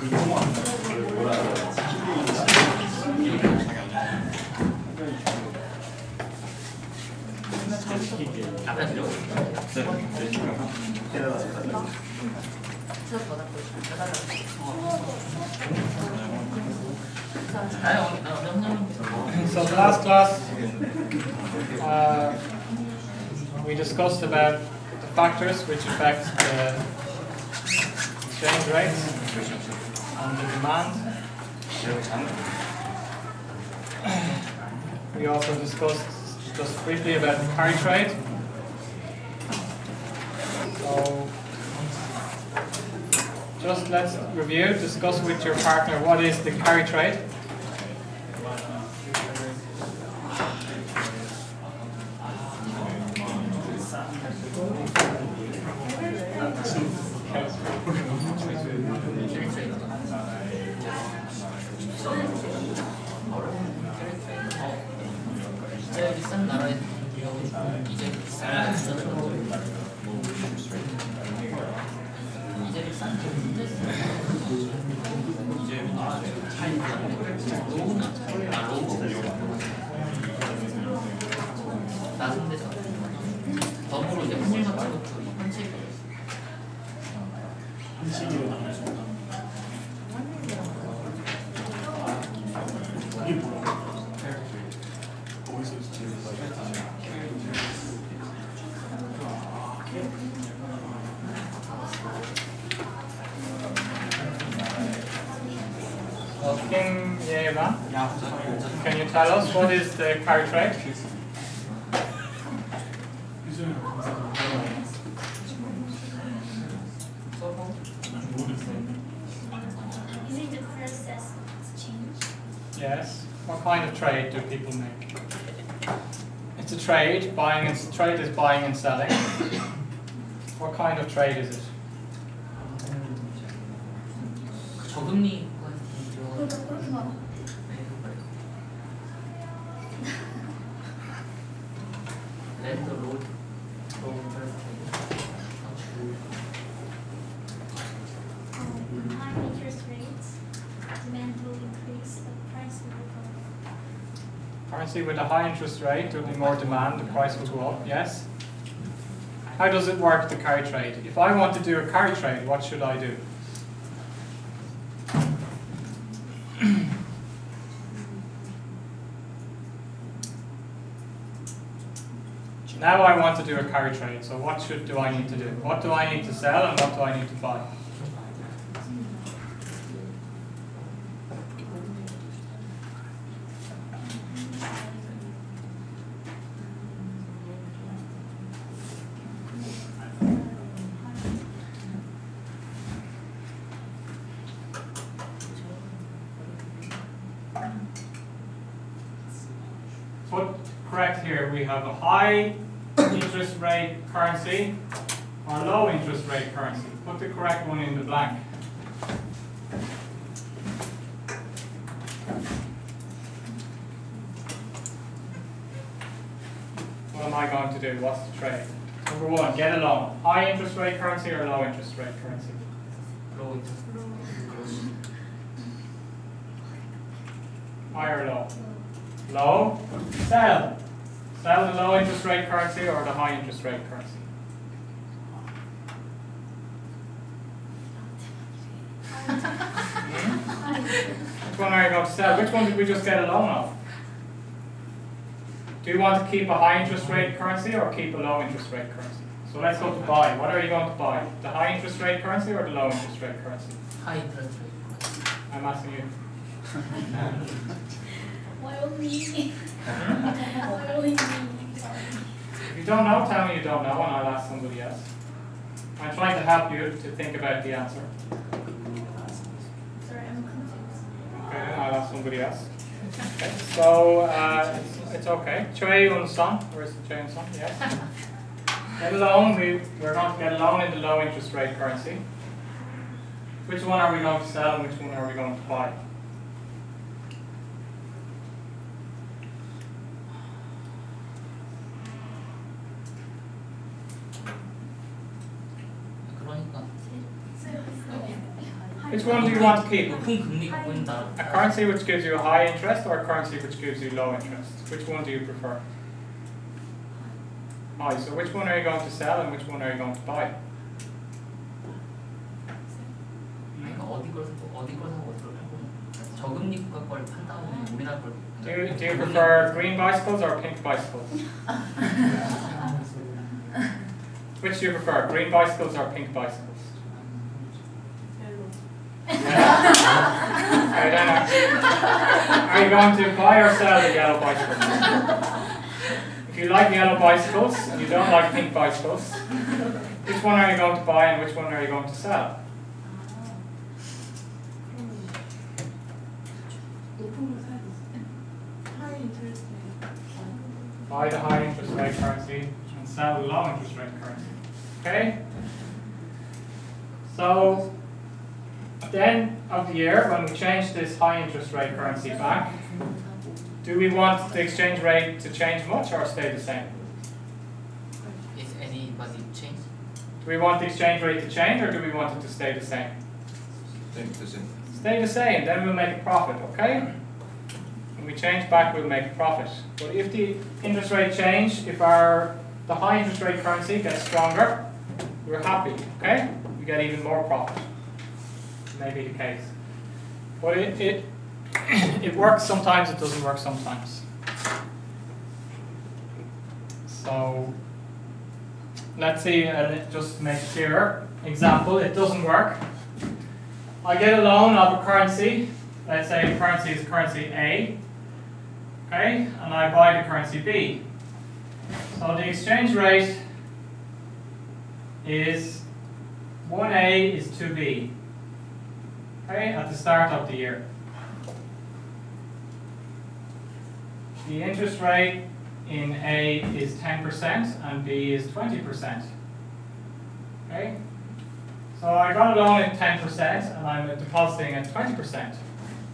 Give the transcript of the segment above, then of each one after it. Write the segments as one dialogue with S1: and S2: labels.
S1: So the last class, uh, we discussed about the factors which affect the exchange rates and the demand. We also discussed just briefly about the carry trade. So just let's review, discuss with your partner what is the carry trade. Kim Yeema, can you tell us what is the carry trade?
S2: Is it the process change?
S1: Yes. What kind of trade do people make? It's a trade. Buying and trade is buying and selling. What kind of trade is it?
S3: 저금리
S2: high interest
S1: rate, there'll be more demand, the price will go up, yes? How does it work, the carry trade? If I want to do a carry trade, what should I do? Now I want to do a carry trade, so what should do I need to do? What do I need to sell and what do I need to buy? Put correct here we have a high interest rate currency or low interest rate currency. Put the correct one in the blank. What am I going to do? What's the trade? Number one, get a loan. High interest rate currency or low interest rate currency?
S3: Low interest
S1: High or low? Low. Sell. Sell the low interest rate currency or the high interest rate currency? Which one are you going to sell? Which one did we just get a loan of? Do you want to keep a high interest rate currency or keep a low interest rate currency? So let's go to buy. What are you going to buy? The high interest rate currency or the low interest rate currency?
S3: High interest rate.
S1: I'm asking you.
S2: Why only? Me? Why only me? Sorry.
S1: If you don't know, tell me you don't know and I'll ask somebody else. I'm trying to help you to think about the answer.
S2: Sorry, I'm confused.
S1: Okay, I'll ask somebody else. Okay, so uh, it's, it's okay. Choi Un Son, where's the Choi Un Son? Yes. Get a loan, we, we're going to get a loan in the low interest rate currency. Which one are we going to sell and which one are we going to buy? Which one do you want to keep? A currency which gives you high interest or a currency which gives you low interest? Which one do you prefer? High. So which one are you going to sell and which one are you going to buy? Do you, do you prefer green bicycles or pink bicycles? which do you prefer, green bicycles or pink bicycles? and uh, Are you going to buy or sell a yellow bicycle. If you like yellow bicycles and you don't like pink bicycles, which one are you going to buy and which one are you going to sell? Buy the high interest rate currency and sell the low interest rate currency. Okay? So at the end of the year, when we change this high interest rate currency back, do we want the exchange rate to change much or stay the same?
S3: Is anybody change?
S1: Do we want the exchange rate to change or do we want it to stay the same? Stay the same, then we'll make a profit, okay? When we change back, we'll make a profit. But if the interest rate change, if our the high interest rate currency gets stronger, we're happy, okay? We get even more profit. Maybe the case. But it, it, it works sometimes, it doesn't work sometimes. So, let's see, uh, just make clearer. Example, it doesn't work. I get a loan of a currency, let's say the currency is currency A, okay, and I buy the currency B. So the exchange rate is 1A is 2B, okay, at the start of the year. The interest rate in A is 10% and B is 20%. Okay? So I got a loan at 10% and I'm depositing at 20%.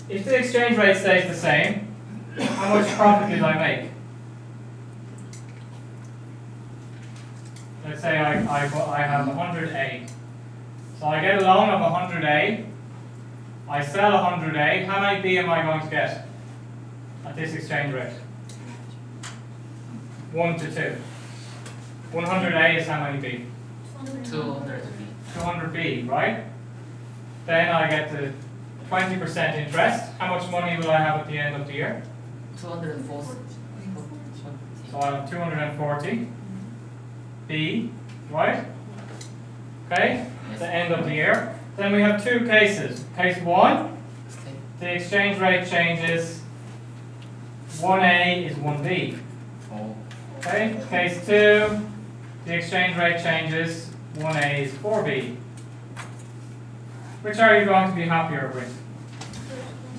S1: If the exchange rate stays the same, how much profit did I make? Let's say I, I, I have 100A. So I get a loan of 100A. I sell 100A. Eh? How many B am I going to get at this exchange rate? 1 to 2. 100A eh, is how many B?
S3: Two hundred B.
S1: 200B, right? Then I get the 20% interest. How much money will I have at the end of the year?
S3: 240.
S1: So I have 240 B, right? Okay, at the end of the year. Then we have two cases. Case one, the exchange rate changes. 1A is 1B. Okay, case two, the exchange rate changes. 1A is 4B. Which are you going to be happier with?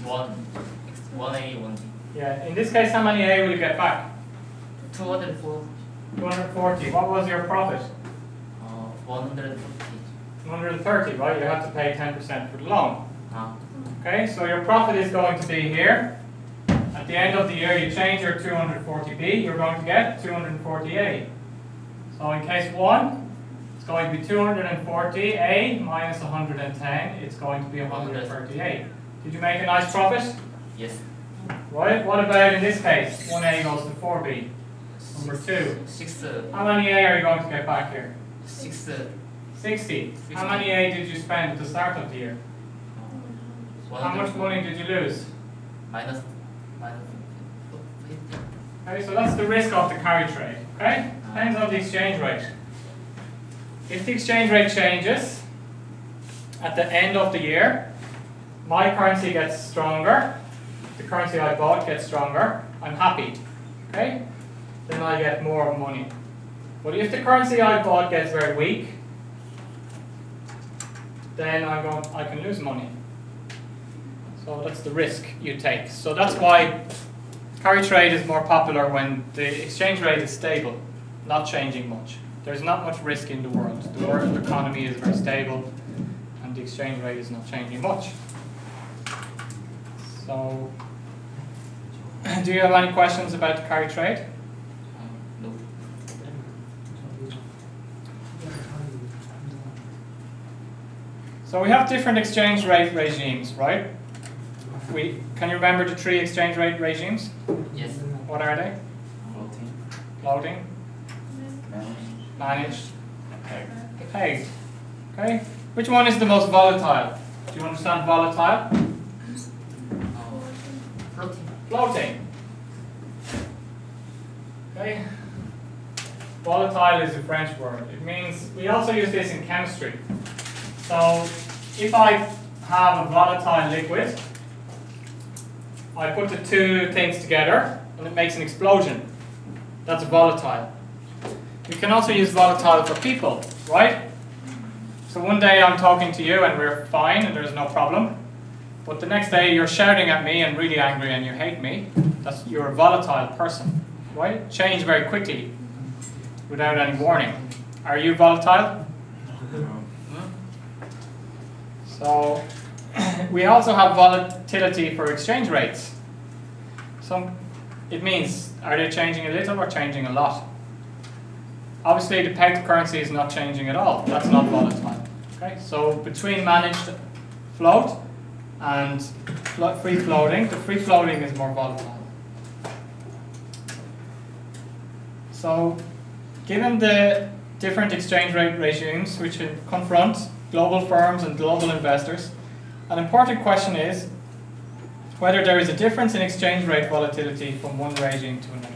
S3: One. One A one B.
S1: Yeah, in this case, how many A will you get back?
S3: Two hundred four.
S1: 240. What was your profit?
S3: 어. One hundred fifty.
S1: 130, right? You have to pay 10% for the loan.
S3: 아.
S1: Okay, so your profit is going to be here. At the end of the year, you change your 240B, you're going to get 240A. So in case one, it's going to be 240A minus 110, it's going to be 138. Did you make a nice profit?
S3: Yes.
S1: Right, what about in this case? 1A goes to 4B. Number two.
S3: Six.
S1: Uh, How many A are you going to get back here?
S3: Six.
S1: Uh, 60. How many A did you spend at the start of the year?
S3: One
S1: How much money did you lose?
S3: Minus. Minus. fifty.
S1: Okay, so that's the risk of the carry trade. Okay, ah. depends on the exchange rate. If the exchange rate changes at the end of the year, my currency gets stronger, the currency I bought gets stronger, I'm happy. Okay, then I get more money. But if the currency I bought gets very weak, then I'm going, I can lose money. So that's the risk you take. So that's why Carry trade is more popular when the exchange rate is stable, not changing much. There's not much risk in the world. The world economy is very stable and the exchange rate is not changing much. So, do you have any questions about carry trade? So we have different exchange rate regimes, right? We Can you remember the three exchange rate regimes?
S3: Yes.
S1: What are they?
S4: Floating.
S1: Floating. Managed. Pegged. Pegged. Okay. Which one is the most volatile? Do you understand volatile?
S3: Floating.
S1: Floating. Okay. Volatile is a French word. It means, we also use this in chemistry. So, if I have a volatile liquid, I put the two things together and it makes an explosion. That's volatile. We can also use volatile for people, right? So one day I'm talking to you and we're fine and there's no problem. But the next day you're shouting at me and really angry and you hate me. That's you're a volatile person, right? Change very quickly without any warning. Are you volatile? So we also have volatility for exchange rates. So it means are they changing a little or changing a lot? Obviously the pegged currency is not changing at all. That's not volatile. Okay, so between managed float and free floating, the free floating is more volatile. So given the different exchange rate regimes which confront global firms and global investors, an important question is whether there is a difference in exchange rate volatility from one regime to another.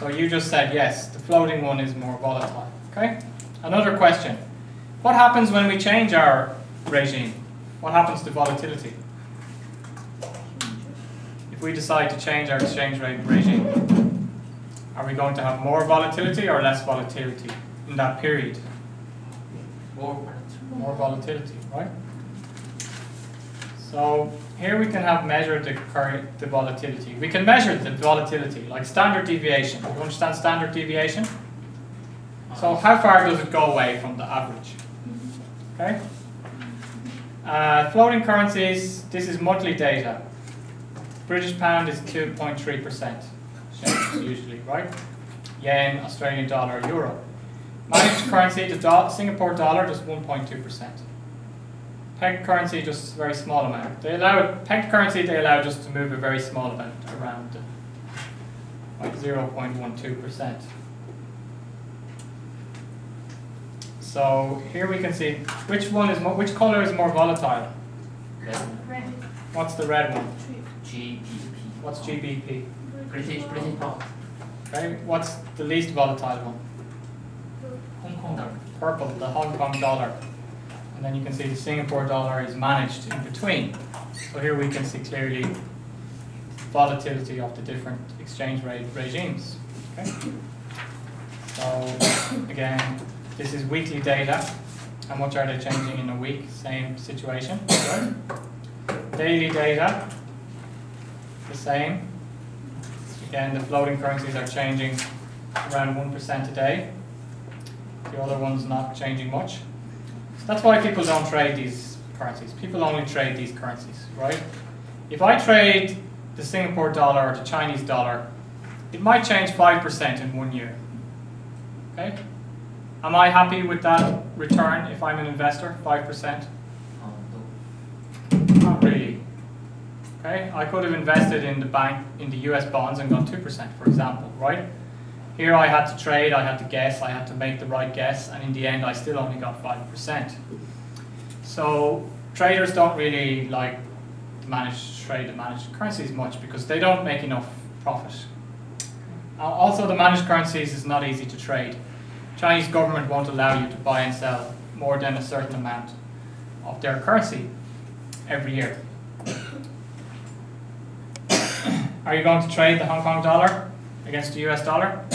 S1: So you just said yes, the floating one is more volatile. Okay? Another question. What happens when we change our regime? What happens to volatility? If we decide to change our exchange rate regime, are we going to have more volatility or less volatility in that period?
S3: More.
S1: More volatility, right? So here we can have measured the current the volatility. We can measure the volatility, like standard deviation. You understand standard deviation? So how far does it go away from the average? Okay. Uh, floating currencies. This is monthly data. British pound is two point three percent usually, right? Yen, Australian dollar, euro. Managed currency, the do- Singapore dollar, just 1.2%. Pegged currency, just a very small amount. They allow pegged currency. They allow just to move a very small amount around, uh, like 0.12%. So here we can see which one is more, which color is more volatile.
S3: red.
S2: Red.
S1: What's the red one?
S3: GBP.
S1: What's GBP?
S3: British British pound.
S1: Okay. What's the least volatile one?
S3: Dollar.
S1: purple, the Hong Kong dollar. And then you can see the Singapore dollar is managed in between. So here we can see clearly volatility of the different exchange rate regimes. Okay? So again, this is weekly data. How much are they changing in a week? Same situation. Daily data, the same. Again, the floating currencies are changing around 1% a day. The other one's not changing much. That's why people don't trade these currencies. People only trade these currencies, right? If I trade the Singapore dollar or the Chinese dollar, it might change 5% in one year. Okay? Am I happy with that return if I'm an investor? 5%? Not really. Okay? I could have invested in the bank, in the US bonds and got 2%, for example, right? Here I had to trade, I had to guess, I had to make the right guess, and in the end I still only got 5%. So traders don't really like to manage trade and manage currencies much because they don't make enough profit. Also the managed currencies is not easy to trade. Chinese government won't allow you to buy and sell more than a certain amount of their currency every year. Are you going to trade the Hong Kong dollar against the US dollar?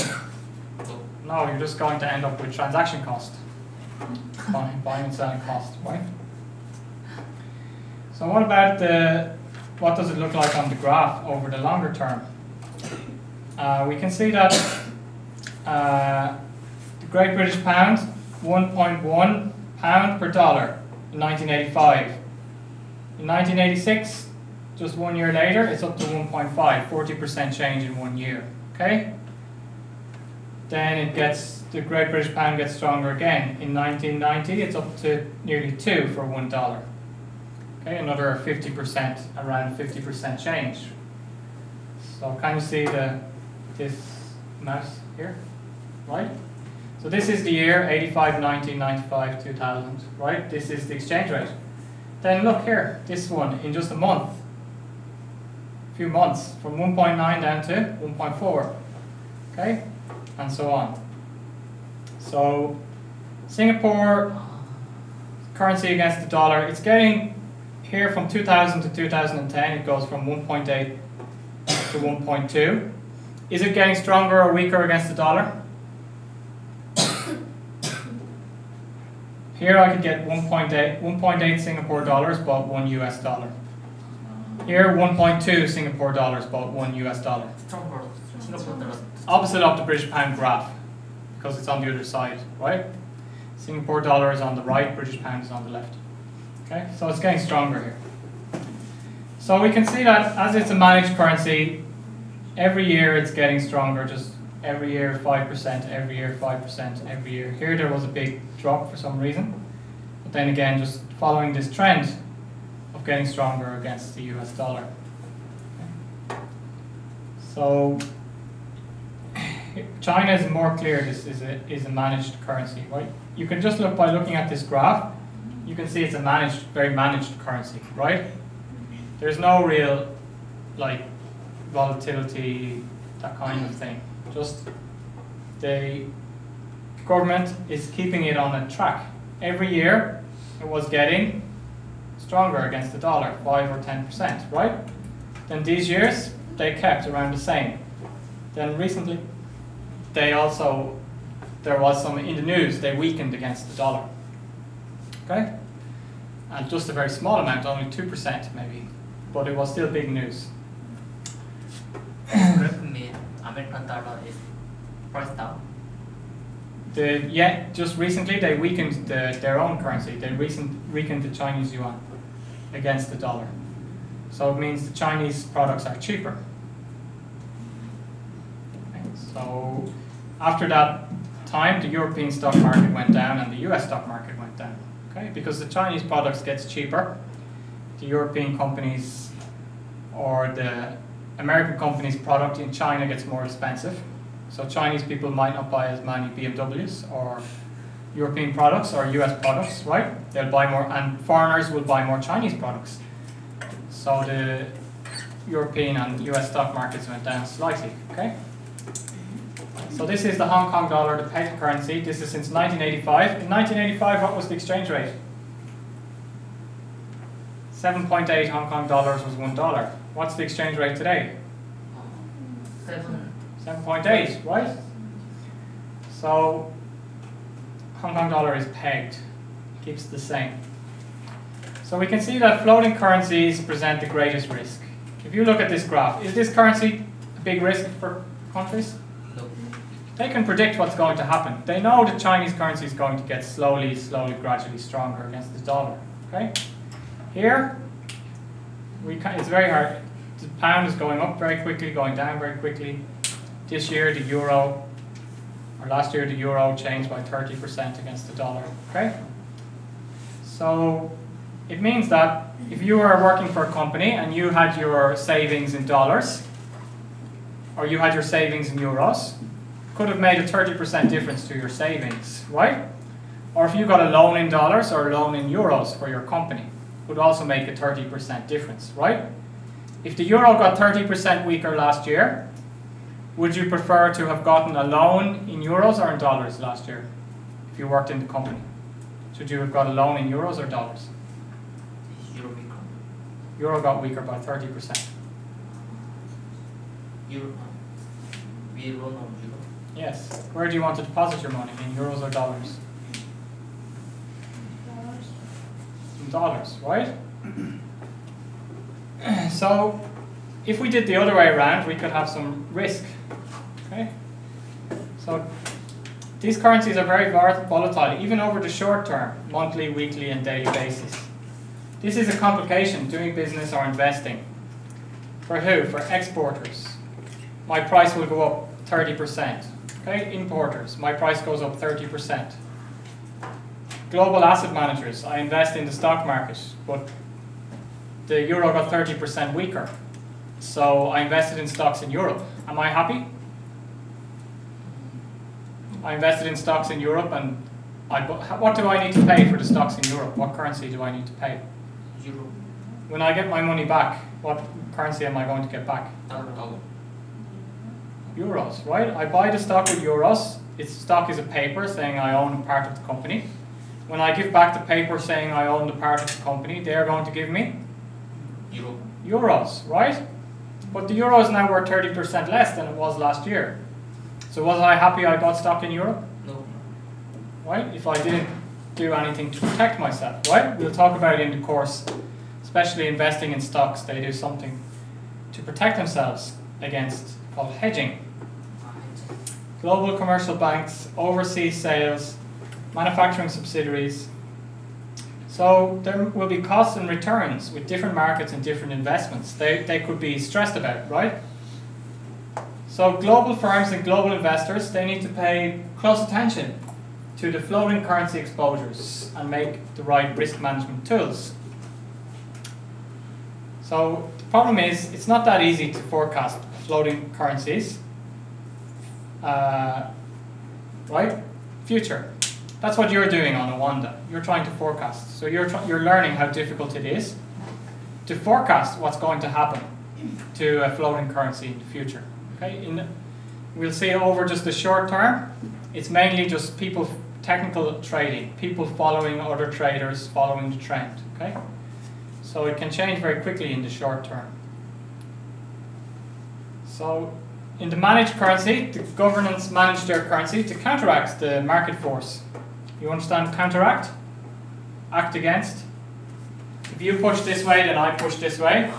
S3: 또
S1: No, you're just going to end up with transaction cost. Buying, buying and selling cost, right? So what about the, what does it look like on the graph over the longer term? Uh, we can see that uh, the Great British Pound, 1.1 pound per dollar in 1985. In 1986, just one year later, it's up to 1.5, 40% change in one year. Okay? Then it gets the Great British Pound gets stronger again. In 1990, it's up to nearly two for one dollar. Okay, another 50%, around 50% change. So can you see the this mouse here, right? So this is the year 85, 90, 95, 2000, right? This is the exchange rate. Then look here, this one in just a month, a few months, from 1.9 down to 1.4, okay, and so on. So Singapore currency against the dollar, it's getting here from 2000 to 2010, it goes from 1.8 to 1.2. Is it getting stronger or weaker against the dollar? Here I could get 1.8, 1.8 Singapore dollars bought one US dollar. Here 1.2 Singapore dollars bought one US dollar.
S3: 스트
S1: opposite of the British pound graph because it's on the other side, right? Singapore dollar is on the right, British pound is on the left. Okay, so it's getting stronger here. So we can see that as it's a managed currency, every year it's getting stronger, just every year 5%, every year 5%, every year. Here there was a big drop for some reason. But then again, just following this trend of getting stronger against the US dollar. Okay. So China is more clear. This is a is a managed currency, right? You can just look by looking at this graph. You can see it's a managed, very managed currency, right? There's no real like volatility, that kind of thing. Just the government is keeping it on a track. Every year, it was getting stronger against the dollar, five or ten percent, right? Then these years, they kept around the same. Then recently, they also, there was some, in the news, they weakened against the dollar. Okay? And just a very small amount, only 2% maybe, but it was still big news.
S3: American dollar is priced down.
S1: The, yeah, just recently they weakened the, their own currency. They recent, weakened the Chinese yuan against the dollar. So it means the Chinese products are cheaper. Okay, so after that time, the European stock market went down and the US stock market went down. Okay, because the Chinese products gets cheaper, the European companies or the American companies' product in China gets more expensive. So Chinese people might not buy as many BMWs or European products or US products, right? They'll buy more, and foreigners will buy more Chinese products. So the European and US stock markets went down slightly, okay? So this is the Hong Kong dollar, the pegged currency. This is since 1985. In 1985, what was the exchange rate? 7.8 Hong Kong dollars was one dollar. What's the exchange rate today?
S3: 7.
S1: 7.8, right? So Hong Kong dollar is pegged, keeps the same. So we can see that floating currencies present the greatest risk. If you look at this graph, is this currency a big risk for countries? They can predict what's going to happen. They know the Chinese currency is going to get slowly, slowly, gradually stronger against the dollar. Okay? Here, we can, it's very hard. The pound is going up very quickly, going down very quickly. This year, the euro, or last year, the euro changed by 30% against the dollar. Okay? So it means that if you are working for a company and you had your savings in dollars, or you had your savings in euros, could have made a 30% difference to your savings, right? Or if you got a loan in dollars or a loan in euros for your company, would also make a 30% difference, right? If the euro got 30% weaker last year, would you prefer to have gotten a loan in euros or in dollars last year if you worked in the company? Should you have got a loan in euros or dollars?
S3: Euro weaker.
S1: Euro got weaker by 30%.
S3: Euro, we loan
S1: Yes. Where do you want to deposit your money? In euros or dollars? In dollars, right? so, if we did the other way around, we could have some risk. Okay? So, these currencies are very volatile, even over the short term, monthly, weekly, and daily basis. This is a complication doing business or investing. For who? For exporters. My price will go up 30%. Okay, importers, my price goes up 30%. Global asset managers, I invest in the stock market, but the euro got 30% weaker. So I invested in stocks in Europe. Am I happy? I invested in stocks in Europe and I, what do I need to pay for the stocks in Europe? What currency do I need to pay?
S3: Euro,
S1: When I get my money back, what currency am I going to get back?
S3: dollar, dollar.
S1: Euros, right? I buy the stock with euros. Its stock is a paper saying I own a part of the company. When I give back the paper saying I own the part of the company, they are going to give me
S3: Euro,
S1: euros, right? But the euro is now worth 30% less than it was last year. So was I happy I got stock in Europe?
S3: no.
S1: right? If I didn't do anything to protect myself, right? We'll talk about it in the course, especially investing in stocks, they do something to protect themselves against called hedging. Global commercial banks, overseas sales, manufacturing subsidiaries. So there will be costs and returns with different markets and different investments. They, they could be stressed about, right? So global firms and global investors, they need to pay close attention to the floating currency exposures and make the right risk management tools. So the problem is it's not that easy to forecast floating currencies. Uh, right? Future. That's what you're doing on Oanda. You're trying to forecast. So you're, you're learning how difficult it is to forecast what's going to happen to a floating currency in the future. Okay? In, we'll see over just the short term, it's mainly just people, technical trading, people following other traders, following the trend. Okay? So it can change very quickly in the short term. So in the managed currency, the governments manage their currency to counteract the market force. You understand counteract? Act against. If you push this way, then I push this way,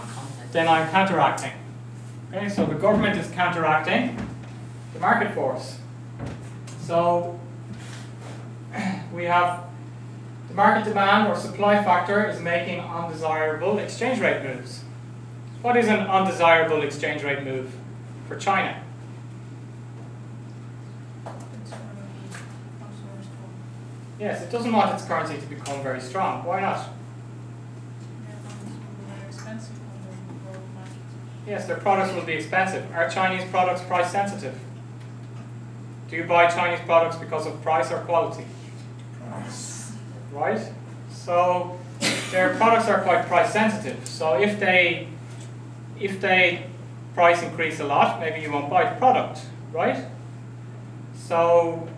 S1: then I'm counteracting. Okay, so the government is counteracting the market force. So we have the market demand or supply factor is making undesirable exchange rate moves. What is an undesirable exchange rate move for China? Yes, it doesn't want its currency to become very strong. Why not? Yes, their products will be expensive. Are Chinese products price sensitive? Do you buy Chinese products because of price or quality? Right? So their products are quite price sensitive. So if they if they price increase a lot, maybe you won't buy the product, right? So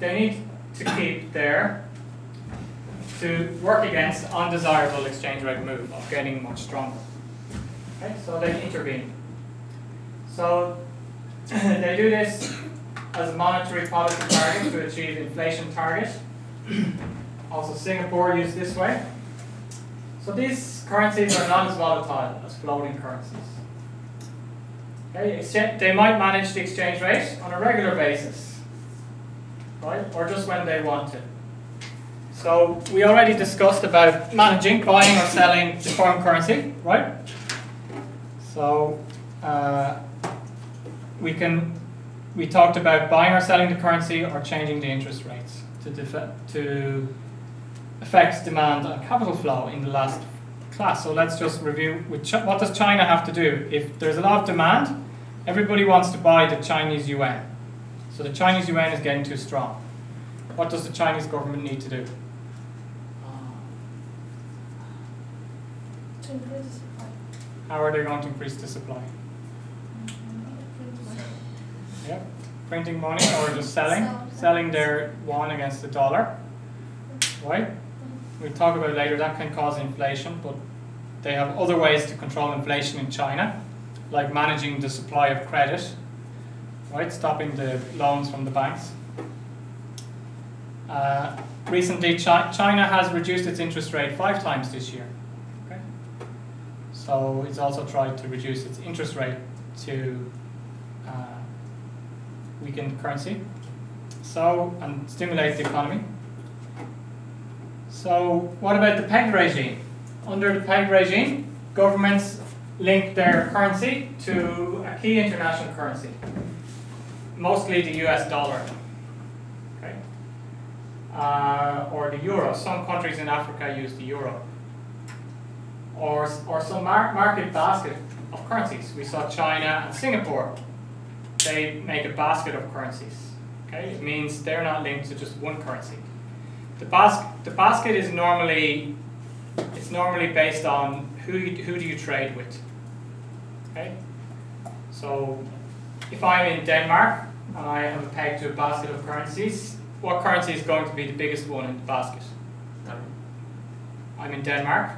S1: they need to keep there to work against undesirable exchange rate move of getting much stronger. Okay, so they intervene. So they do this as a monetary policy target to achieve inflation target. Also Singapore used this way. So these currencies are not as volatile as floating currencies. Okay, they might manage the exchange rate on a regular basis, right? Or just when they want to. So we already discussed about managing, buying or selling the foreign currency, right? So uh, we can we talked about buying or selling the currency or changing the interest rates to to affect demand and capital flow in the last class. So let's just review what does China have to do? If there's a lot of demand, everybody wants to buy the Chinese yuan. So the Chinese yuan is getting too strong. What does the Chinese government need to do?
S2: To increase the supply.
S1: How are they going to increase the supply? Yeah, printing money or just selling, selling their yuan against the dollar, right? We'll talk about later. That can cause inflation, but they have other ways to control inflation in China, like managing the supply of credit, right? Stopping the loans from the banks. Uh, recently, Chi- China has reduced its interest rate five times this year. Okay? So it's also tried to reduce its interest rate to uh, weaken currency. So and stimulate the economy. So what about the peg regime? Under the peg regime, governments link their currency to a key international currency. mostly the US dollar, okay? Uh, or the euro. Some countries in Africa use the euro. Or, or some mar- market basket of currencies. We saw China and Singapore. They make a basket of currencies. Okay, it means they're not linked to just one currency. The, bas- the basket is normally it's normally based on who you, who do you trade with. Okay, so if I'm in Denmark and I have a peg to a basket of currencies, what currency is going to be the biggest one in the basket? I'm in Denmark,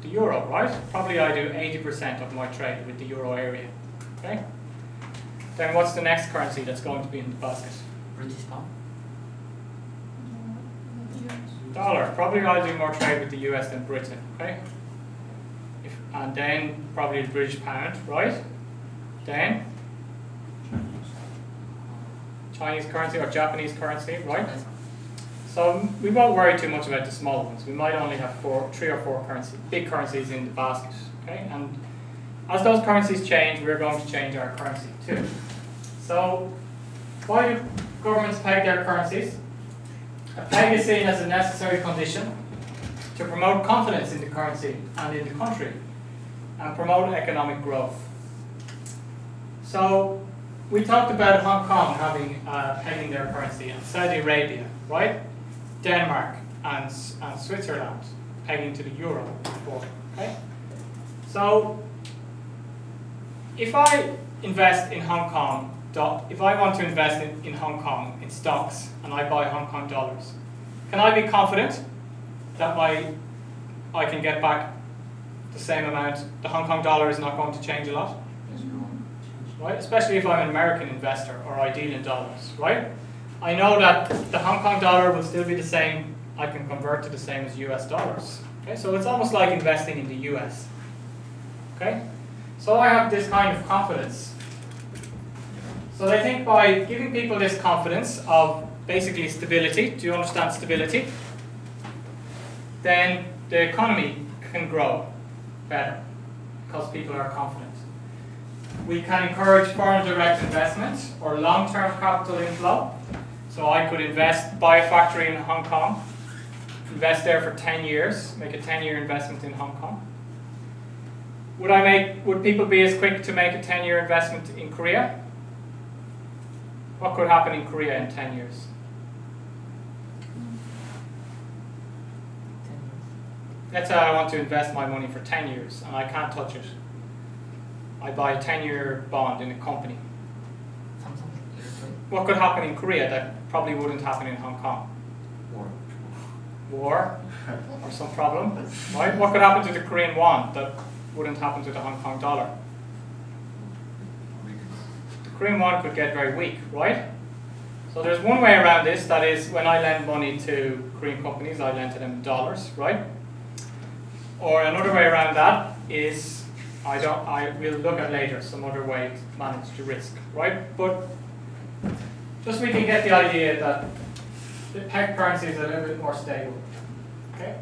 S1: the euro, right? Probably I do 80% of my trade with the euro area. Okay? Then what's the next currency that's going to be in the basket?
S3: British pound.
S1: Dollar. Probably I'll do more trade with the US than Britain, okay? If, and then probably the British pound, right? Then Chinese currency or Japanese currency, right? So we won't worry too much about the small ones. We might only have four, three or four currency, big currencies in the basket, okay? And as those currencies change, we're going to change our currency too. So why do governments peg their currencies? A peg is seen as a necessary condition to promote confidence in the currency and in the country and promote economic growth. So we talked about Hong Kong having uh, pegging their currency and Saudi Arabia, right? Denmark and, and Switzerland pegging to the euro before, okay? So if I invest in Hong Kong, do- if I want to invest in, in Hong Kong in stocks and I buy Hong Kong dollars, can I be confident that my I can get back the same amount? The Hong Kong dollar is not going to change a lot,
S3: Yes, we won't change.
S1: right? Especially if I'm an American investor or I deal in dollars, right? I know that the Hong Kong dollar will still be the same. I can convert to the same as US dollars. Okay, so it's almost like investing in the US. Okay, so I have this kind of confidence. So I think by giving people this confidence of basically stability, do you understand stability? Then the economy can grow better because people are confident. We can encourage foreign direct investment or long-term capital inflow. So I could invest, buy a factory in Hong Kong, invest there for 10 years, make a 10-year investment in Hong Kong. Would I make? Would people be as quick to make a 10-year investment in Korea? What could happen in Korea in 10 years?
S3: Ten years.
S1: Let's say I want to invest my money for 10 years and I can't touch it. I buy a 10-year bond in a company. What could happen in Korea that probably wouldn't happen in Hong Kong?
S3: War.
S1: War or some problem, right? What could happen to the Korean won that wouldn't happen to the Hong Kong dollar? Korean won could get very weak, right? So there's one way around this, that is when I lend money to Korean companies, I lend to them dollars, right? Or another way around that is I don't I will look at later some other way to manage the risk, right? But just we can get the idea that the peg currency is a little bit more stable. Okay?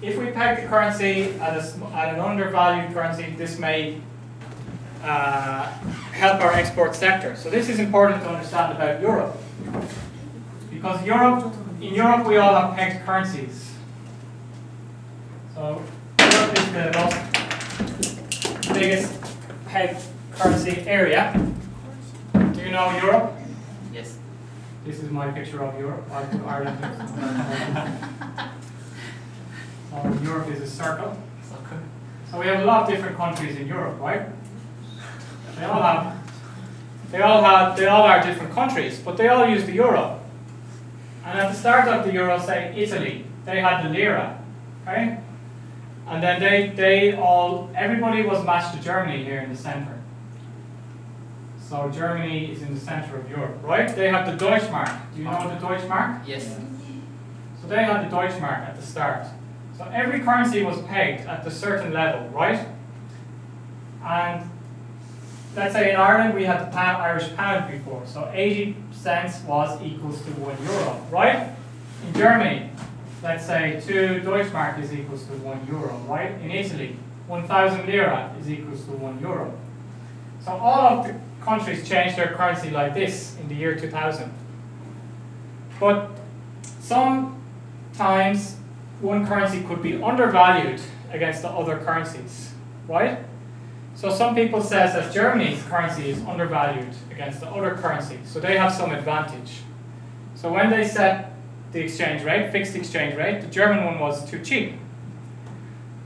S1: If we peg the currency at, a, at an undervalued currency, this may uh, help our export sector. So this is important to understand about Europe. Because Europe, in Europe we all have pegged currencies. So Europe is the most biggest pegged currency area. Do you know Europe?
S3: Yes.
S1: This is my picture of Europe. I put Ireland. So Europe is a circle. So we have a lot of different countries in Europe, right? They all have, they all have, they all are different countries, but they all use the euro. And at the start of the euro, say Italy, they had the lira, okay? And then they, they all, everybody was matched to Germany here in the center. So Germany is in the center of Europe, right? They have the Deutschmark. Do you know the Deutschmark?
S3: Yes.
S1: So they had the Deutschmark at the start. So every currency was pegged at a certain level, right? And let's say in Ireland we had the pound, Irish pound before, so 80 cents was equals to one euro, right? In Germany, let's say two Deutschmark is equals to one euro, right? In Italy, 1,000 lira is equals to one euro. So all of the countries changed their currency like this in the year 2000. But sometimes one currency could be undervalued against the other currencies, right? So some people says that Germany's currency is undervalued against the other currency, so they have some advantage. So when they set the exchange rate, fixed exchange rate, the German one was too cheap.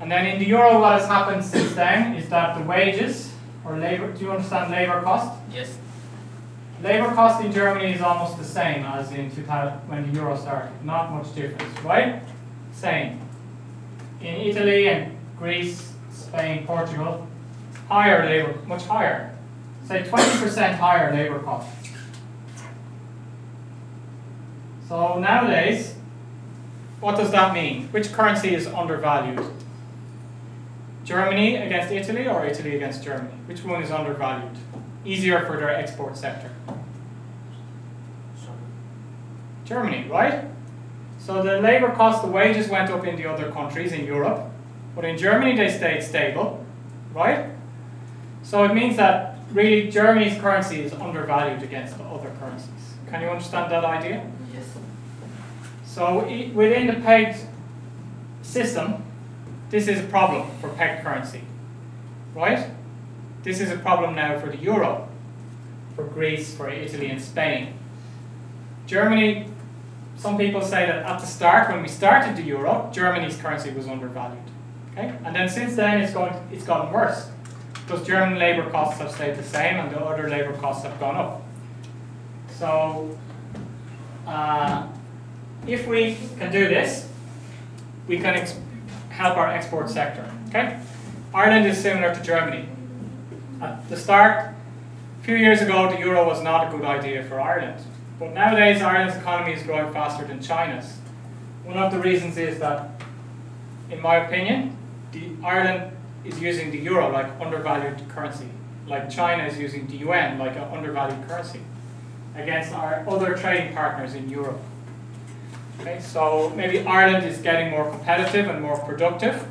S1: And then in the euro, what has happened since then is that the wages or labor, do you understand labor cost?
S3: Yes.
S1: Labor cost in Germany is almost the same as in 2000 when the euro started. Not much difference, right? Same. In Italy and Greece, Spain, Portugal, higher labor, much higher. Say 20% higher labor cost. So nowadays, what does that mean? Which currency is undervalued? Germany against Italy or Italy against Germany? Which one is undervalued? Easier for their export sector. Germany, right? So the labor cost, the wages went up in the other countries in Europe, but in Germany they stayed stable, right? So it means that really Germany's currency is undervalued against the other currencies. Can you understand that idea?
S3: Yes.
S1: So within the pegged system, this is a problem for pegged currency, right? This is a problem now for the euro, for Greece, for Italy and Spain. Germany, some people say that at the start, when we started the euro, Germany's currency was undervalued. Okay? And then since then it's going it's gotten worse. Because German labour costs have stayed the same and the other labour costs have gone up. So uh, if we can do this, we can help our export sector. Okay? Ireland is similar to Germany. At the start, a few years ago, the euro was not a good idea for Ireland. But nowadays, Ireland's economy is growing faster than China's. One of the reasons is that, in my opinion, the Ireland is using the euro like undervalued currency, like China is using the yuan like an undervalued currency against our other trading partners in Europe. Okay, so maybe Ireland is getting more competitive and more productive,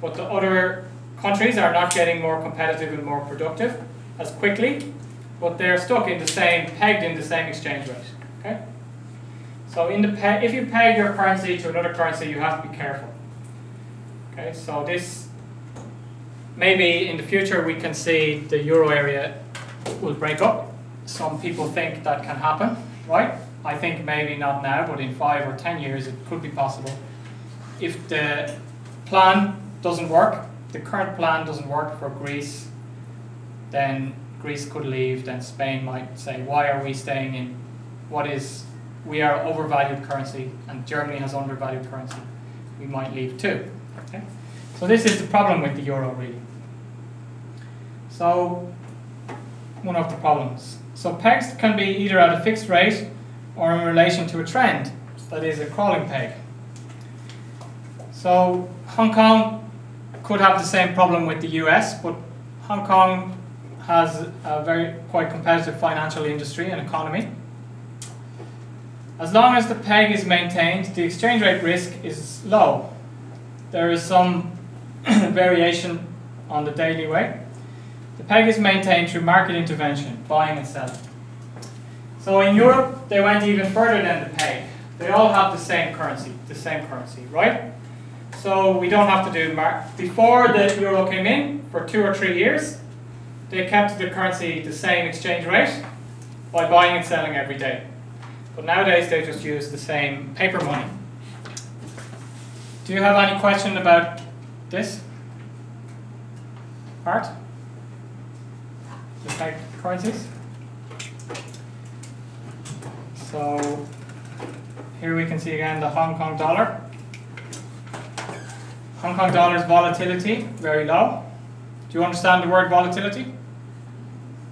S1: but the other countries are not getting more competitive and more productive as quickly, but they're stuck in the same, pegged in the same exchange rate. Okay? So in the if you peg your currency to another currency, you have to be careful. Okay, so this maybe in the future we can see the euro area will break up. Some people think that can happen, right? I think maybe not now, but in five or ten years it could be possible. If the plan doesn't work, the current plan doesn't work for Greece, then Greece could leave, then Spain might say, why are we staying in what is, we are overvalued currency and Germany has undervalued currency. We might leave too. Okay? So this is the problem with the euro really. So one of the problems. So pegs can be either at a fixed rate or in relation to a trend, that is a crawling peg. So Hong Kong could have the same problem with the US, but Hong Kong has a very quite competitive financial industry and economy. As long as the peg is maintained, the exchange rate risk is low. There is some variation on the daily way. The peg is maintained through market intervention, buying and selling. So in Europe, they went even further than the peg. They all have the same currency, the same currency, right? So we don't have to do mar- before the euro came in for two or three years, they kept the currency the same exchange rate by buying and selling every day. But nowadays they just use the same paper money. Do you have any question about this part? Peg currencies? So here we can see again the Hong Kong dollar. Hong Kong dollar's volatility, very low. Do you understand the word volatility?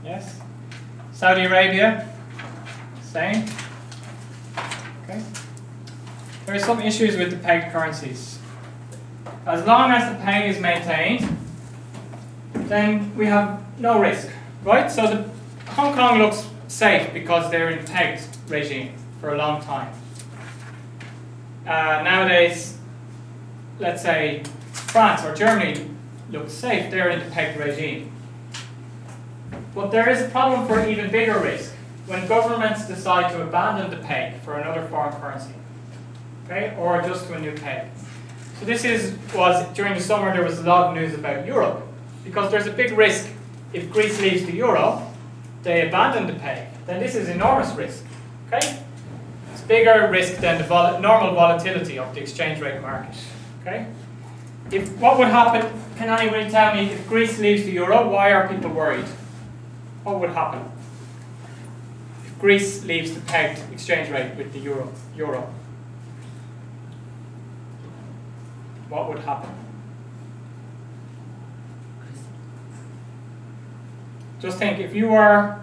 S1: Yes? Saudi Arabia, same. Okay. There are some issues with the pegged currencies. As long as the peg is maintained, then we have no risk, right? So the Hong Kong looks safe because they're in pegged regime for a long time. Uh, nowadays, let's say France or Germany looks safe, they're in the pegged regime. But there is a problem for an even bigger risk when governments decide to abandon the peg for another foreign currency, okay, or adjust to a new peg. So this is was during the summer there was a lot of news about Europe because there's a big risk if Greece leaves the euro, they abandon the peg, then this is enormous risk, okay? It's bigger risk than the vol normal volatility of the exchange rate market, okay? If what would happen? Can anybody tell me if Greece leaves the euro? Why are people worried? What would happen if Greece leaves the pegged exchange rate with the euro? Euro. What would happen? Just think if you were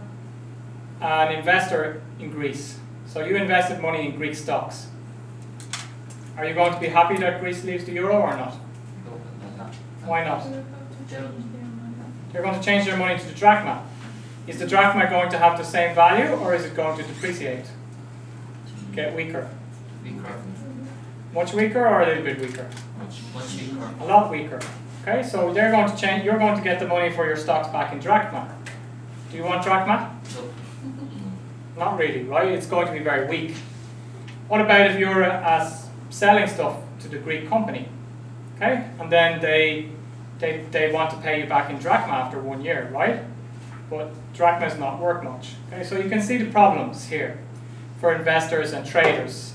S1: an investor in Greece, so you invested money in Greek stocks, are you going to be happy that Greece leaves the euro or not? Why not? They're going to change their money to the drachma. Is the drachma going to have the same value or is it going to depreciate? Get weaker?
S3: Weaker,
S1: Much weaker or a little bit weaker?
S3: much, much weaker.
S1: A lot weaker. Okay, so they're going to change, you're going to get the money for your stocks back in drachma. Do you want drachma?
S3: So,
S1: Not really, right? It's going to be very weak. What about if you're uh, selling stuff to the Greek company? Okay, and then they, they, they want to pay you back in drachma after one year, right? But drachma is not worth much. Okay, so you can see the problems here for investors and traders.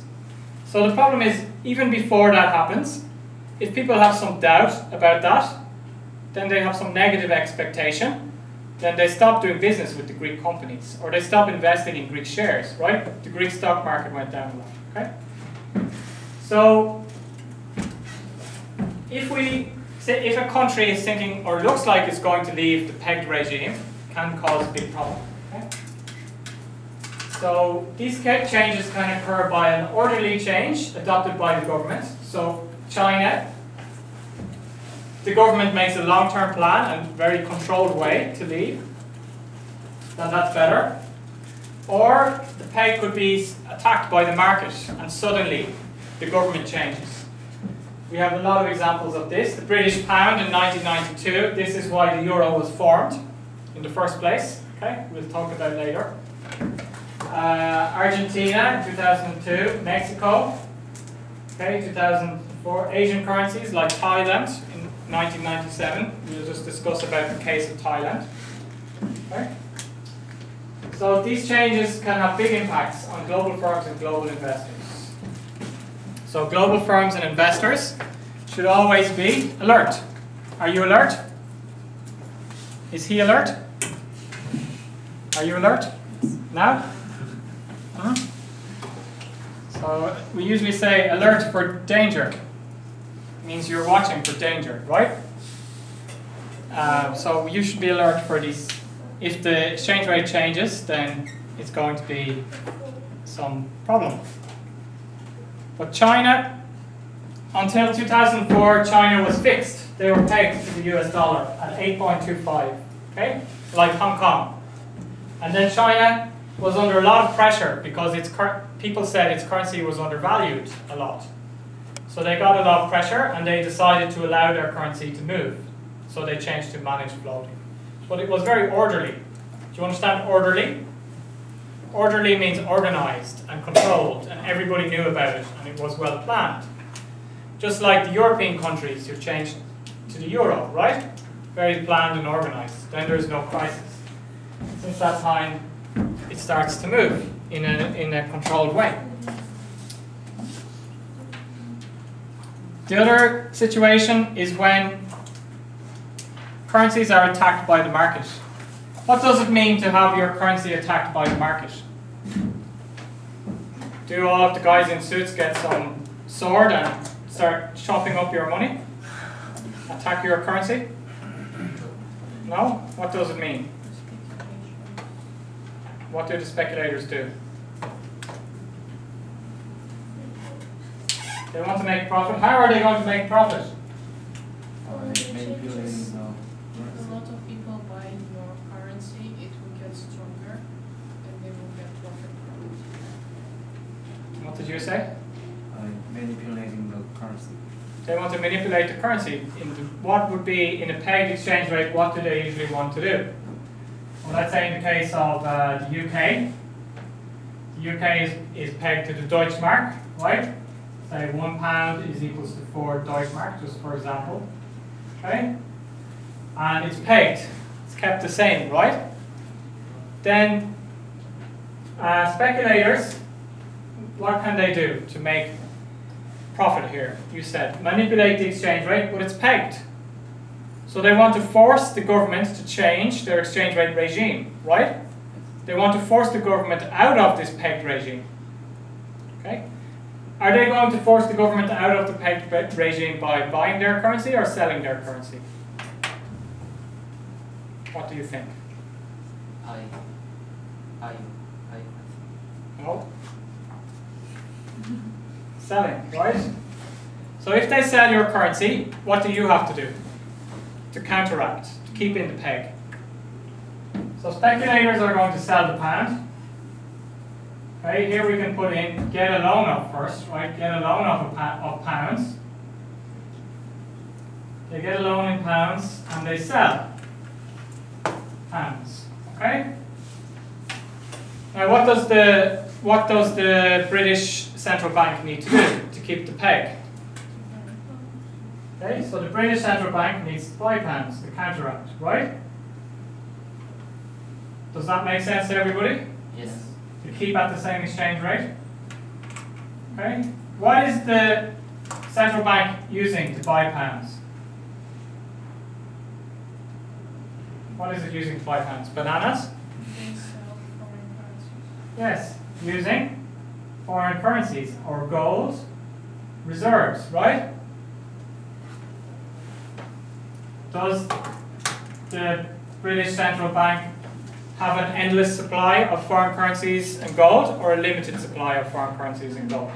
S1: So the problem is, even before that happens, if people have some doubt about that, then they have some negative expectation, then they stop doing business with the Greek companies, or they stop investing in Greek shares, right? The Greek stock market went down a lot, okay? So, if we say if a country is thinking or looks like it's going to leave the pegged regime, can cause a big problem. Okay? So these changes can occur by an orderly change adopted by the government. So China, the government makes a long-term plan and very controlled way to leave. Then that's better. Or the peg could be attacked by the market and suddenly the government changes. We have a lot of examples of this. The British pound in 1992. This is why the euro was formed in the first place. Okay, we'll talk about later. Uh, Argentina, 2002. Mexico, okay, 2004. Asian currencies like Thailand in 1997. We'll just discuss about the case of Thailand. Okay. So these changes can have big impacts on global firms and global investors. So global firms and investors should always be alert. Are you alert? Is he alert? Are you alert? Now? Huh? So we usually say alert for danger. Means you're watching for danger, right? Uh, so you should be alert for these. If the exchange rate changes, then it's going to be some problem. But China, until 2004, China was fixed. They were pegged to the US dollar at 8.25, okay? Like Hong Kong. And then China was under a lot of pressure because its people said its currency was undervalued a lot. So they got a lot of pressure and they decided to allow their currency to move. So they changed to managed floating. But it was very orderly. Do you understand orderly? Orderly means organized and controlled, and everybody knew about it, and it was well planned. Just like the European countries who changed to the euro, right? Very planned and organized. Then there's no crisis. Since that time, it starts to move in a, in a controlled way. The other situation is when currencies are attacked by the market. What does it mean to have your currency attacked by the market? Do all of the guys in suits get some sword and start chopping up your money? Attack your currency? No? What does it mean? What do the speculators do? They want to make profit. How are they going to make profit?
S5: Manipulating the
S4: A lot of people buy your currency, it will get stronger, and they will get profit from it.
S1: What did you say?
S6: uh, manipulating the currency.
S1: They want to manipulate the currency. In the, what would be in a pegged exchange rate? What do they usually want to do? Well, let's say in the case of uh, the UK, the UK is, is pegged to the Deutsche Mark, right? Say one pound is equals to four Deutschmark, just for example. Okay? And it's pegged, it's kept the same, right? Then uh, speculators, what can they do to make profit here? You said manipulate the exchange rate, but it's pegged. So they want to force the government to change their exchange rate regime, right? They want to force the government out of this pegged regime. Okay? Are they going to force the government out of the re- regime by buying their currency or selling their currency? What do you think?
S3: I, I, I,
S1: No? Selling, right? So if they sell your currency, what do you have to do? To counteract, to keep in the peg. So speculators are going to sell the pound. Okay, here we can put in get a loan of first, right? Get a loan of, a of pounds. They get a loan in pounds and they sell pounds. Okay? Now, what does the what does the British central bank need to do to keep the peg? Okay, so the British central bank needs to buy pounds to counteract, right? Does that make sense to everybody?
S3: yes.
S1: To keep at the same exchange rate? Okay. What is the central bank using to buy pounds? What is it using to buy pounds? Bananas? Yes, using foreign currencies or gold reserves, right? Does the British Central Bank have an endless supply of foreign currencies and gold or a limited supply of foreign currencies and gold?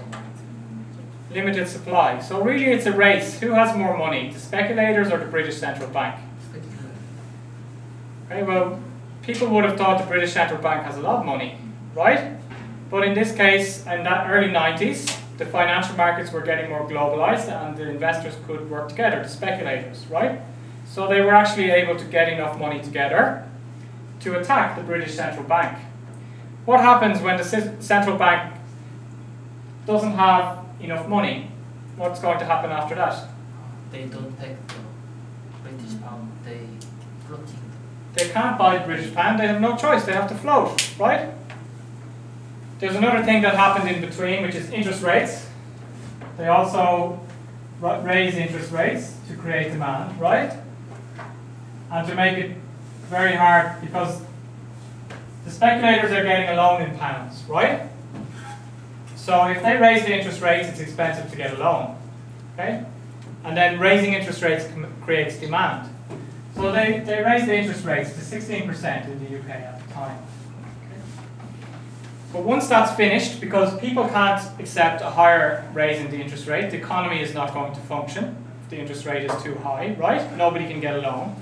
S1: Limited supply. So really it's a race. Who has more money, the speculators or the British Central Bank? Okay, well, people would have thought the British Central Bank has a lot of money, right? But in this case, in that early 90s, the financial markets were getting more globalized and the investors could work together, the speculators, right? So they were actually able to get enough money together to attack the British Central Bank. What happens when the central bank doesn't have enough money? What's going to happen after that?
S3: They don't take the British pound, they floating.
S1: They can't buy the British pound, they have no choice, they have to float, right? There's another thing that happened in between, which is interest rates. They also raise interest rates to create demand, right? And to make it very hard because the speculators are getting a loan in pounds, right? So if they raise the interest rates, it's expensive to get a loan, okay? And then raising interest rates creates demand. So they, they raised the interest rates to 16% in the UK at the time. But once that's finished, because people can't accept a higher raise in the interest rate, the economy is not going to function the interest rate is too high, right? Nobody can get a loan.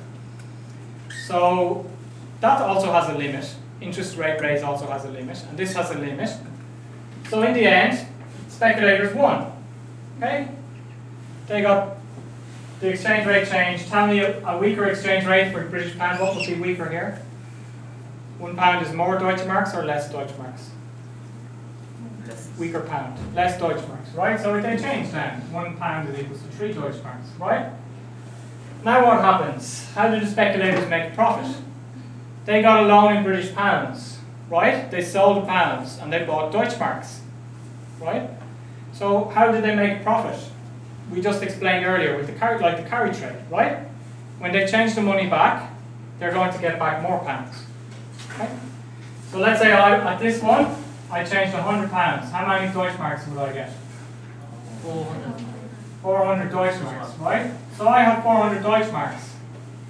S1: So that also has a limit. Interest rate raise also has a limit, and this has a limit. So in the end, speculators won. Okay? They got the exchange rate change. Tell me a, a weaker exchange rate for the British pound. What would be weaker here? One pound is more Deutsche Marks or less Deutsche Marks?
S3: Less.
S1: Weaker pound, less Deutsche Marks, right? So if they changed then. One pound is equal to three Deutsche Marks, right? Now what happens? How do the speculators make a profit? They got a loan in British pounds, right? They sold the pounds and they bought Deutschmarks, right? So how did they make a profit? We just explained earlier with the carry, like the carry trade, right? When they change the money back, they're going to get back more pounds. Okay? So let's say I, at this one, I changed 100 pounds. How many Deutschmarks would I get?
S3: 400.
S1: 400 Deutsche Marks, right? So I have 400 Deutsche Marks.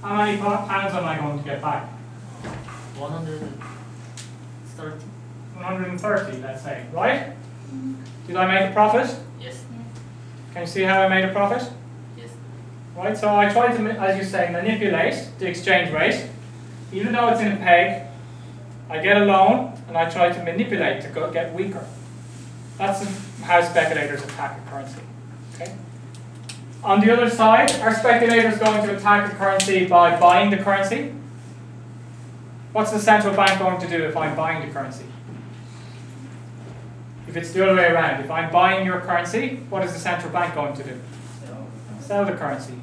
S1: How many pounds am I going to get back?
S3: 130.
S1: 130, let's say, right? Did I make a profit?
S3: Yes.
S1: Can you see how I made a profit?
S3: Yes.
S1: Right, so I tried to, as you say, manipulate the exchange rate. Even though it's in a peg, I get a loan and I try to manipulate to go get weaker. That's how speculators attack a currency. Okay? On the other side, are speculators going to attack a currency by buying the currency? What's the central bank going to do if I'm buying the currency? If it's the other way around, if I'm buying your currency, what is the central bank going to do?
S3: So,
S1: Sell the currency.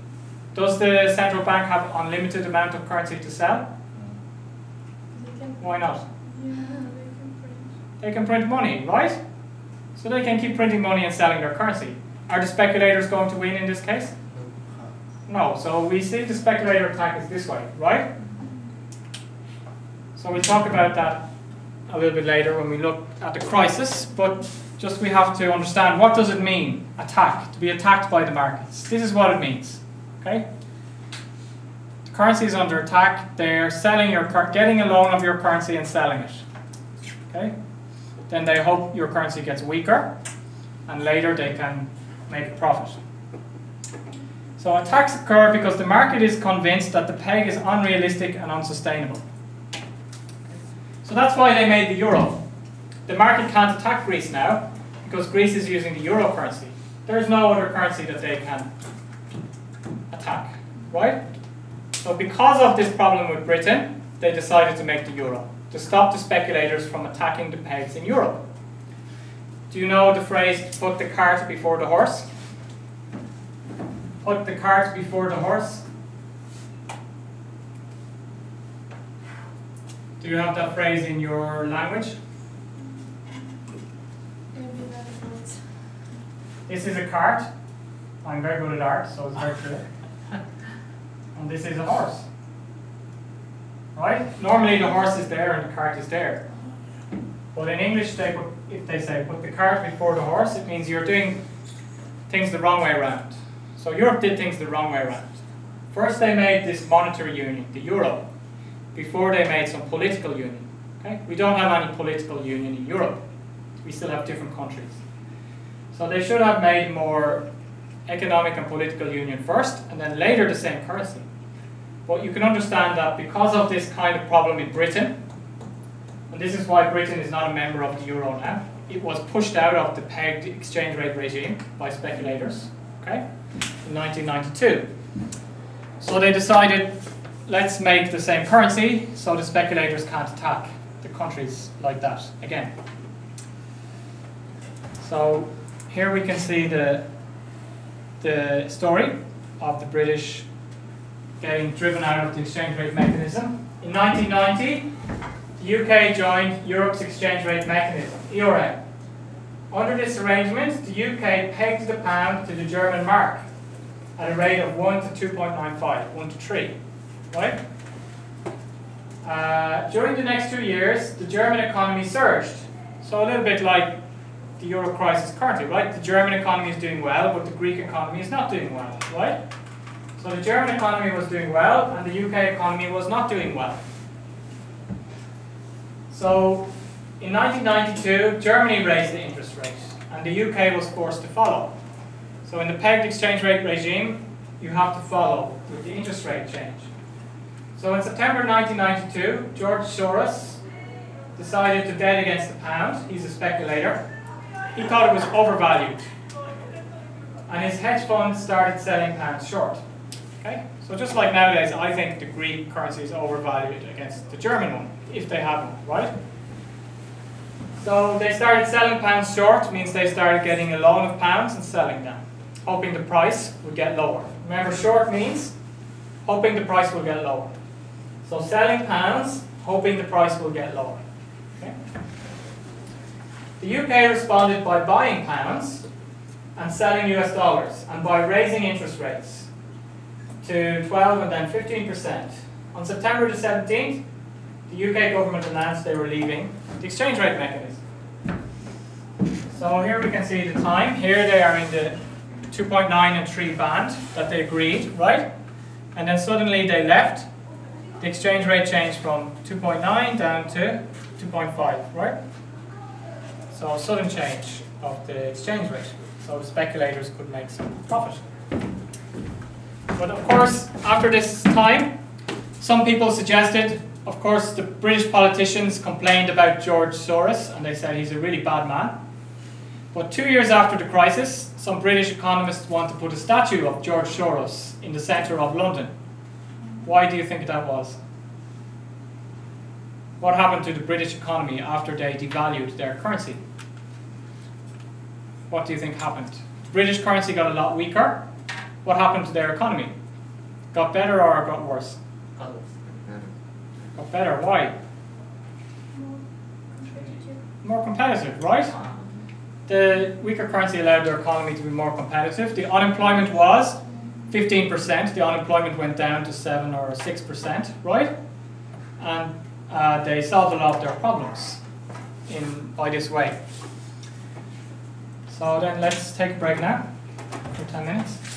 S1: Does the central bank have unlimited amount of currency to sell? Why not?
S4: yeah, they can print.
S1: They can print money, right? So they can keep printing money and selling their currency. Are the speculators going to win in this case? No. So we see the speculator attack is this way, right? So we'll talk about that a little bit later when we look at the crisis, but just we have to understand what does it mean, attack, to be attacked by the markets. This is what it means, okay? The currency is under attack, they're selling your, getting a loan of your currency and selling it, okay? Then they hope your currency gets weaker, and later they can make a profit. So attacks occur because the market is convinced that the peg is unrealistic and unsustainable. So that's why they made the euro. The market can't attack Greece now because Greece is using the euro currency. There's no other currency that they can attack, right? So because of this problem with Britain, they decided to make the euro to stop the speculators from attacking the pegs in Europe. Do you know the phrase put the cart before the horse? Put the cart before the horse. Do you have that phrase in your language? This is a cart. I'm very good at art, so it's very true. And this is a horse. Right? Normally the horse is there and the cart is there. But in English, they put, if they say put the cart before the horse, it means you're doing things the wrong way around. So Europe did things the wrong way around. First, they made this monetary union, the euro, before they made some political union. Okay? We don't have any political union in Europe. We still have different countries. So they should have made more economic and political union first, and then later the same currency. But you can understand that because of this kind of problem in Britain, and this is why Britain is not a member of the euro now, it was pushed out of the pegged exchange rate regime by speculators, okay, in 1992. So they decided, let's make the same currency so the speculators can't attack the countries like that again. So here we can see the, the story of the British getting driven out of the exchange rate mechanism. In 1990, the UK joined Europe's exchange rate mechanism, ERM. Under this arrangement, the UK pegged the pound to the German mark at a rate of 1 to 2.95, 1 to 3, right? Uh, during the next two years, the German economy surged. So a little bit like the euro crisis currently, right? The German economy is doing well, but the Greek economy is not doing well, right? So the German economy was doing well, and the UK economy was not doing well. So in 1992, Germany raised the interest rate, and the UK was forced to follow. So in the pegged exchange rate regime, you have to follow with the interest rate change. So in September 1992, George Soros decided to bet against the pound. He's a speculator. He thought it was overvalued. And his hedge fund started selling pounds short. Okay? So just like nowadays, I think the Greek currency is overvalued against the German one, if they have one, right? So they started selling pounds short, means they started getting a loan of pounds and selling them, hoping the price would get lower. Remember, short means hoping the price will get lower. So selling pounds, hoping the price will get lower. Okay? The UK responded by buying pounds and selling US dollars, and by raising interest rates to 12 and then 15%. On September the 17th, the UK government announced they were leaving the exchange rate mechanism. So here we can see the time. Here they are in the 2.9 and 3 band that they agreed, right? And then suddenly they left. The exchange rate changed from 2.9 down to 2.5, right? So a sudden change of the exchange rate. So speculators could make some profit. But of course, after this time, some people suggested, of course, the British politicians complained about George Soros and they said he's a really bad man. But two years after the crisis, some British economists want to put a statue of George Soros in the centre of London. Why do you think that was? What happened to the British economy after they devalued their currency? What do you think happened? The British currency got a lot weaker. What happened to their economy? Got better or got worse?
S3: got it.
S1: Got better. Why?
S2: More competitive.
S1: More competitive, right? The weaker currency allowed their economy to be more competitive. The unemployment was 15%. The unemployment went down to 7 or 6%, right? And uh, they solved a lot of their problems in by this way. So then let's take a break now for 10 minutes.